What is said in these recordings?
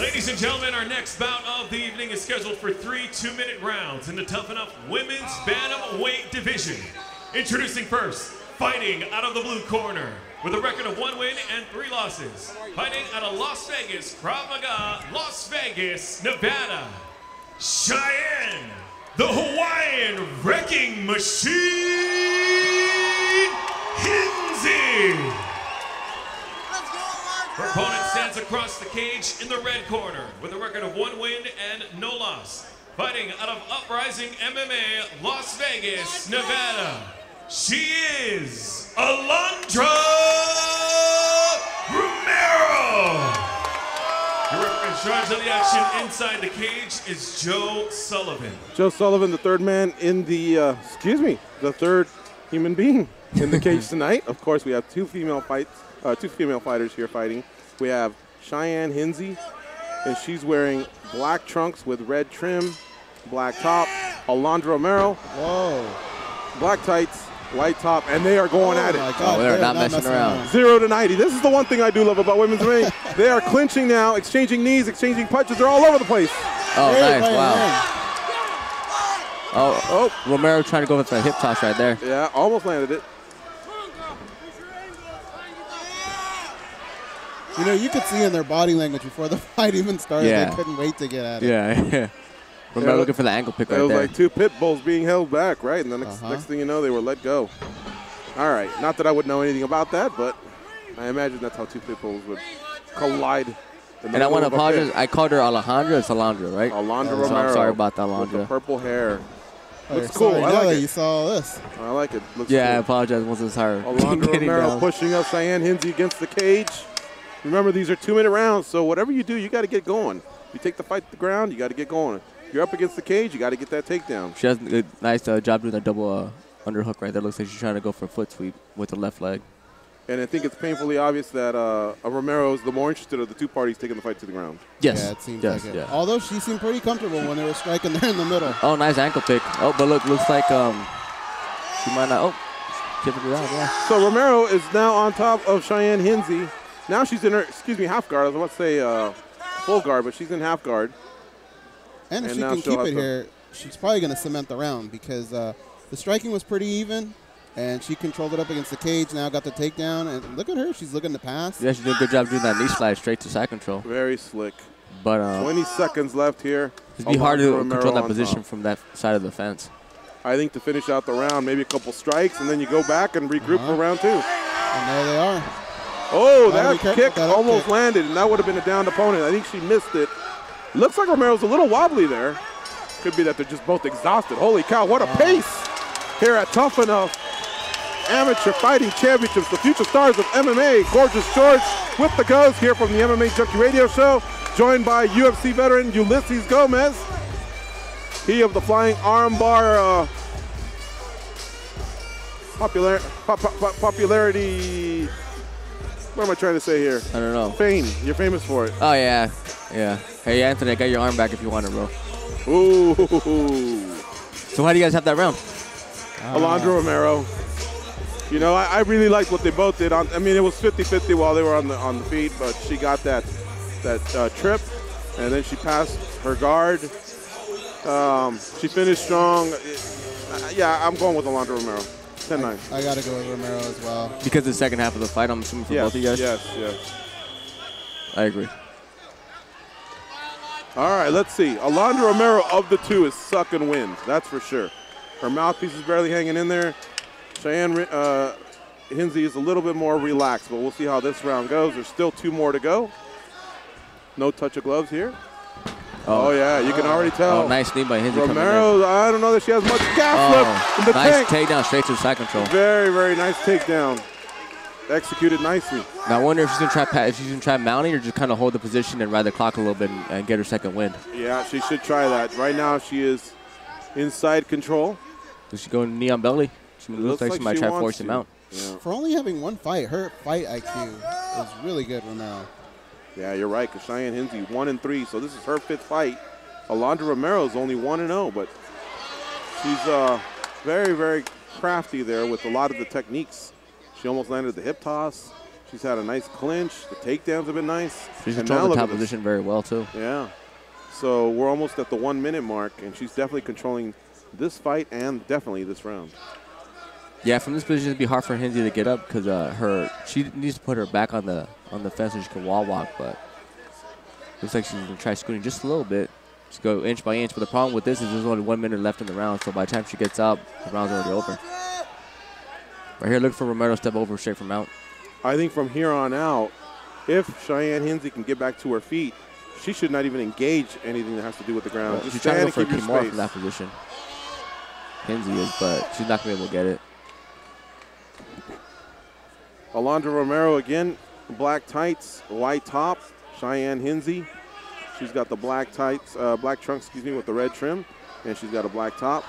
Ladies and gentlemen, our next bout of the evening is scheduled for three two-minute rounds in the Tuff-N-Uff Women's Bantamweight Division. Introducing first, fighting out of the blue corner with a record of one win and three losses. Fighting out of Las Vegas, Krav Maga, Las Vegas, Nevada. Cheyenne, the Hawaiian Wrecking Machine, Hinsey. Her opponent stands across the cage in the red corner with a record of one win and no loss. Fighting out of Uprising MMA, Las Vegas, Nevada. She is Alondra Romero. Your referee in charge of the action inside the cage is Joe Sullivan. Joe Sullivan, the third man in the, uh, excuse me, the third human being in the cage tonight. Of course, we have two female fights, uh, two female fighters here fighting. We have Cheyenne Hinsey, and she's wearing black trunks with red trim, black top. Alondra Romero, Whoa. black tights, white top, and they are going oh at it. God, Oh, they're not messing around. Zero to 90. This is the one thing I do love about women's ring. They are clinching now, exchanging knees, exchanging punches. They're all over the place. Oh, Hey, nice. Wow. hey. Oh, oh, Romero trying to go for the hip toss right there. Yeah, almost landed it. You know, you could see in their body language before the fight even started. Yeah. They couldn't wait to get at it. Yeah, yeah. Romero Yeah, looking for the ankle pick right there. It was like two pit bulls being held back, right? And the next, Uh-huh. next thing you know, they were let go. All right. Not that I would know anything about that, but I imagine that's how two pit bulls would collide. and I want to middle of a pit. apologize. I called her Alejandra. It's Alondra, right? Alondra So Romero. I'm sorry about that, With Alondra. purple hair. Oh, Looks you're cool. sorry I now like that it. you saw this. I like it. Looks Yeah, I apologize once it's her. Alondra Romero down. pushing up Cheyenne Hinsey against the cage. Remember, these are two-minute rounds, so whatever you do, you got to get going. You take the fight to the ground, you got to get going. You're up against the cage, you got to get that takedown. She has a nice uh, job doing that double uh, underhook right there. Looks like she's trying to go for a foot sweep with the left leg. And I think it's painfully obvious that uh, Romero is the more interested of the two parties taking the fight to the ground. Yes. Yeah, it seems yes, like it. yeah. Although she seemed pretty comfortable when they were striking there in the middle. Oh, nice ankle pick. Oh, but look, looks like um, she might not. Oh, tipping it out. Yeah. So Romero is now on top of Cheyenne Hinsey. Now she's in her, excuse me, half guard. I was about to say uh, full guard, but she's in half guard. And if And she can keep it here, she's probably going to cement the round because uh, the striking was pretty even, and she controlled it up against the cage. Now got the takedown, and look at her. She's looking to pass. Yeah, she did a good job doing that knee slide straight to side control. Very slick. But uh, 20 seconds left here. it'd be hard to Romero control that position top. from that side of the fence. I think to finish out the round, maybe a couple strikes, and then you go back and regroup Uh-huh. for round two. And there they are. Oh, that careful kick that almost kick. landed, and that would have been a downed opponent. I think she missed it. Looks like Romero's a little wobbly there. Could be that they're just both exhausted. Holy cow, what a pace here at Tuff-N-Uff Amateur Fighting Championships. The future stars of MMA, Gorgeous George with the Ghost here from the MMA Junkie Radio Show, joined by UFC veteran Ulysses Gomez. He of the Flying Armbar uh, popular, pop, pop, pop- popularity. What am I trying to say here? I don't know. Fame. You're famous for it. Oh yeah, yeah. Hey Anthony, I got your arm back if you want it, bro. Ooh. So how do you guys have that round? Alondra Romero. You know, I, I really liked what they both did. On, I mean, it was 50-50 while they were on the on the feet, but she got that that uh, trip, and then she passed her guard. Um, she finished strong. Uh, yeah, I'm going with Alondra Romero. 10-9. I got to go with Romero as well. Because the second half of the fight, I'm assuming for Yes, both of you guys. yes, yes. I agree. All right, let's see. Alondra Romero of the two is sucking wins. That's for sure. Her mouthpiece is barely hanging in there. Cheyenne uh, Hinsey is a little bit more relaxed, but we'll see how this round goes. There's still two more to go. No touch of gloves here. Oh. oh, yeah, you can already tell. Oh, nice knee by Hinsey coming. Romero, I don't know that she has much gas oh, left in Oh, the nice tank. takedown straight to the side control. Very, very nice takedown. Executed nicely. Now I wonder if she's gonna try if she's gonna try mounting or just kind of hold the position and ride the clock a little bit and, and get her second win. Yeah, she should try that. Right now, she is inside control. Does she go knee on belly? She looks, like, she might try to wants force him out. Yeah. For only having one fight, her fight IQ is really good, Romero. Yeah, you're right. Because Cheyenne Hinsey one and three, so this is her fifth fight. Alondra Romero is only one and zero, but she's uh, very, very crafty there with a lot of the techniques. She almost landed the hip toss. She's had a nice clinch. The takedowns have been nice. She's controlling the top position very well too. Yeah. So we're almost at the one minute mark, and she's definitely controlling this fight and definitely this round. Yeah, from this position it'd be hard for Hinsey to get up because uh, her she needs to put her back on the on the fence so she can wall walk, but looks like she's gonna try scooting just a little bit. Just go inch by inch. But the problem with this is there's only one minute left in the round, so by the time she gets up, the round's already over. Right here, look for Romero to step over straight from out. I think from here on out, if Cheyenne Hinsey can get back to her feet, she should not even engage anything that has to do with the ground. Well, Just she's trying to go for a Kimura from that position. Hinsey is, but she's not gonna be able to get it. Alondra Romero again, black tights, white top. Cheyenne Hinsey, she's got the black tights, uh, black trunks, excuse me, with the red trim, and she's got a black top.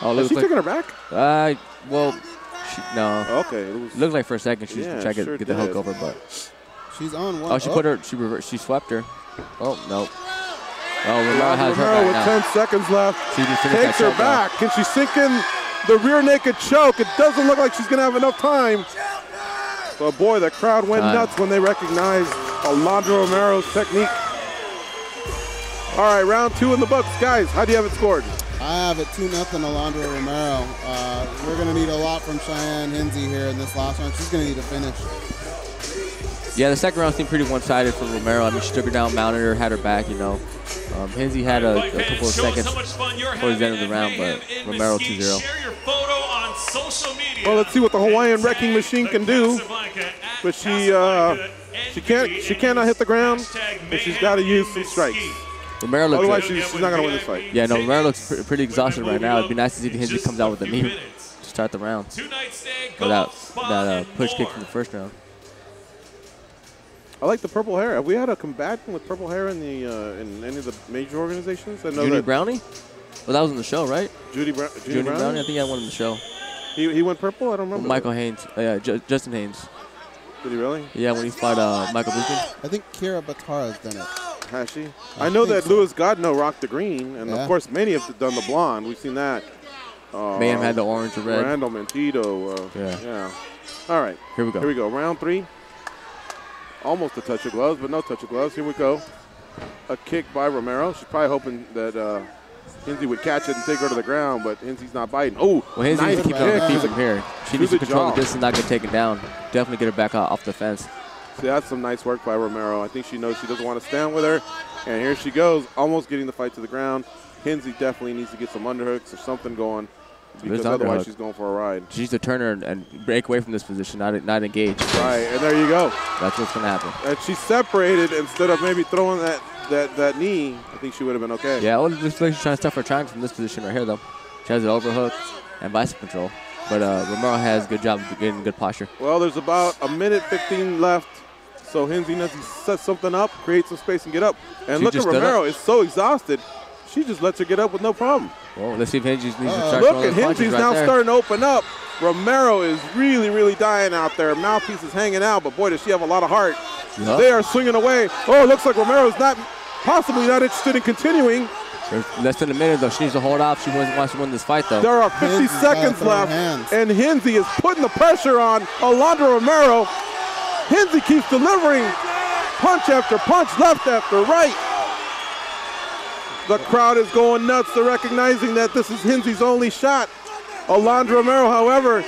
Oh, Is looks she like taking her back? uh, well, she, no. Okay. It was, Looked like for a second she was Yeah, trying to sure get the hook did. over, but She's on one. oh, she put her, she reversed, she swept her. Oh no. Oh, Romero Alondra has her with now. 10 seconds left. She just Takes her choke now. back. Can she sink in the rear naked choke? It doesn't look like she's going to have enough time. But boy, the crowd went Time. nuts when they recognized Alondra Romero's technique. All right, round two in the books. Guys, how do you have it scored? I have it 2 nothing Alondra Romero. Uh, we're going to need a lot from Cheyenne Hinsey here in this last round. She's going to need a finish. Yeah, the second round seemed pretty one-sided for Romero. I mean, she took her down, mounted her, had her back. You know, um, Hinsey had a, a couple of fans, show us seconds how fun you're towards the end of the round, but Romero Mesquite. 2-0. Share your photo on social media. Well, let's see what the Hawaiian wrecking machine can do. Casablanca at But she, uh, she can't, she cannot hit the ground, Hashtag and she's Mayhem got to use some strikes. Mesquite. Romero looks Otherwise, she's, she's not going to win this fight. Yeah, no, Romero looks pr- pretty exhausted right now. It'd be nice to see if Hinsey Just comes out with a few knee to start the round. Two-night stand, Or that, golf, spa, that uh, push kick from the first round. I like the purple hair. Have we had a combatant with purple hair in the uh, in any of the major organizations? I know Judy Brownie? Well, that was in the show, right? Judy, Brown, Judy, Judy Brown. Brownie? I think I had one in the show. He, he went purple. I don't remember. Michael Haynes. Uh, yeah, Ju- Justin Haynes. Did he really? Yeah, when he fought uh, Michael Bisping. I think Kyra Batara's done it. Has she? I I know that so. Louis Gaudinot rocked the green, and Yeah. of course many have done the blonde. We've seen that. Uh, Mayhem had the orange or red. Randall Mentito. Uh, Yeah. yeah. All right. Here we go. Here we go. Round three. Almost a touch of gloves, but no touch of gloves. Here we go. A kick by Romero. She's probably hoping that uh, Hinsey would catch it and take her to the ground, but Hinsey's not biting. Oh, Well, Hinsey nice keep kick. feet from here. She needs to control the distance, not get taken down. Definitely get her back off off the fence. See, that's some nice work by Romero. I think she knows she doesn't want to stand with her. And here she goes, almost getting the fight to the ground. Hinsey definitely needs to get some underhooks or something going because otherwise she's going for a ride. She needs to turn her and, and break away from this position, not not engage. Right, and there you go. That's what's going to happen. And she separated instead of maybe throwing that, that, that knee. I think she would have been okay. Yeah, well, it looks like she's trying to stuff her triangle from this position right here, though. She has an overhook and bicycle control. But uh, Romero has a good job of getting good posture. Well, there's about a minute 15 left. So Hinsey needs to set something up, create some space, and get up. And She look at just up. Romero is so exhausted. She just lets her get up with no problem. Well, let's see if Hinsey needs to Uh, start Look at those punches Hinsey's right now there. starting to open up. Romero is really, really dying out there. Mouthpiece is hanging out, but boy, does she have a lot of heart. Yup. They are swinging away. Oh, it looks like Romero's not, possibly not interested in continuing. There's less than a minute, though. She needs to hold off. She wants, wants to win this fight, though. There are 50 Hinsey's seconds left, hands. and Hinsey is putting the pressure on Alondra Romero. Hinsey keeps delivering punch after punch, left after right. The crowd is going nuts. They're recognizing that this is Hinsey's only shot. Alondra Romero, however,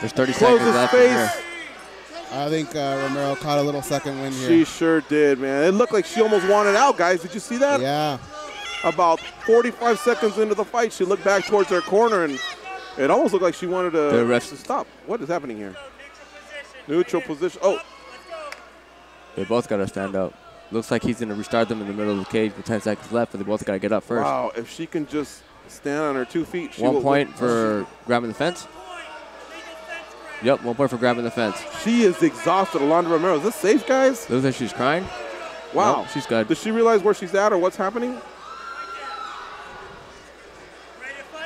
There's 30 seconds closes left in here. face. I think uh, Romero caught a little second win here. She sure did, man. It looked like she almost wanted out, guys. Did you see that? yeah. About 45 seconds into the fight, she looked back towards her corner, and it almost looked like she wanted to, The refs- to stop. What is happening here? Neutral position. Oh, They both got to stand up. Looks like he's going to restart them in the middle of the cage with 10 seconds left, but they both got to get up first. wow. If she can just stand on her two feet, she One will- point for grabbing the fence. Yep, one point for grabbing the fence. She is exhausted, Alondra Romero. Is this safe, guys? Looks like she's crying. Wow. Nope, she's good. Does she realize where she's at or what's happening?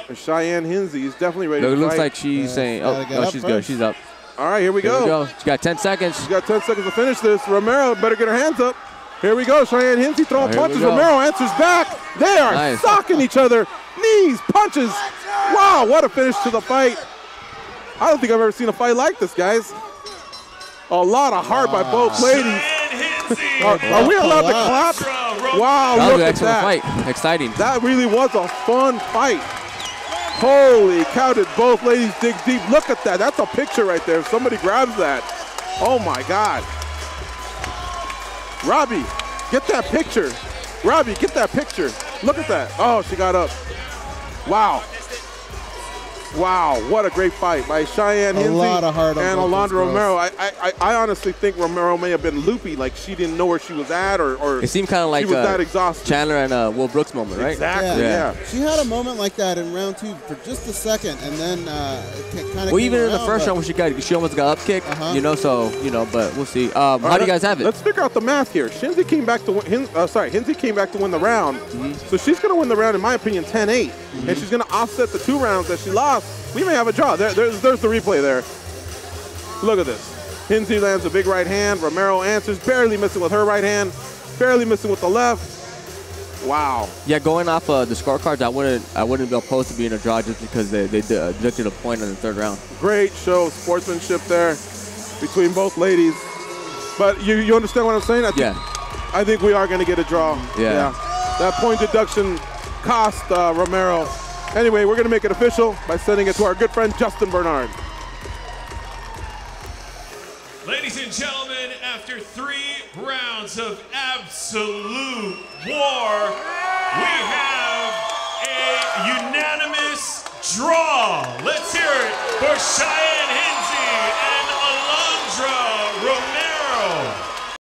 And Cheyenne Hinsey is definitely ready It to looks fight. like she's Yeah, saying, oh, no, oh, up she's good. She's up. All right, here we Here go. we go. She got 10 seconds. She's got 10 seconds to finish this. Romero better get her hands up. Here we go. Cheyenne Hinsey throwing Oh, punches. Romero answers back. They are Nice. socking each other. Knees, punches. Wow, what a finish to the fight. I don't think I've ever seen a fight like this, guys. A lot of heart by both ladies. Are, are we allowed to clap? Wow, That was look an at excellent that. fight. Exciting. That really was a fun fight. Holy cow, did both ladies dig deep. Look at that. That's a picture right there. If somebody grabs that. Oh my God. Robbie, get that picture. Robbie, get that picture. Look at that. Oh, she got up. Wow. Wow, what a great fight by Cheyenne A Hinsey lot of heart and Alondra. Romero. I, I, I honestly think Romero may have been loopy, like she didn't know where she was at, or, or It seemed kind of like she was uh, that exhausted. Chandler and uh, Will Brooks moment, right? Exactly. Yeah. Yeah. She had a moment like that in round two for just a second, and then uh, it kind of Well, even in the first round when she got, she almost got up kick, Uh-huh. you know. So you know, but we'll see. Um, how right, do you guys have it? Let's figure out the math here. Shinzi came back to win. Hin, uh, sorry, Hinsey came back to win the round. Mm-hmm. So she's going to win the round, in my opinion, 10-8. And she's going to offset the two rounds that she lost. We may have a draw. There, there's, there's the replay there. Look at this. Hinsey lands a big right hand. Romero answers, barely missing with her right hand, barely missing with the left. Wow. Yeah, going off uh, the scorecards, I wouldn't, I wouldn't be opposed to being a draw just because they they uh, deducted a point in the third round. Great show of sportsmanship there between both ladies. But you, you understand what I'm saying? I think, Yeah. I think we are going to get a draw. Yeah. That point deduction cost uh, Romero. Anyway, we're going to make it official by sending it to our good friend Justin Bernard. Ladies and gentlemen, after three rounds of absolute war, we have a unanimous draw. Let's hear it for Cheyenne Hinsey and Alondra Romero.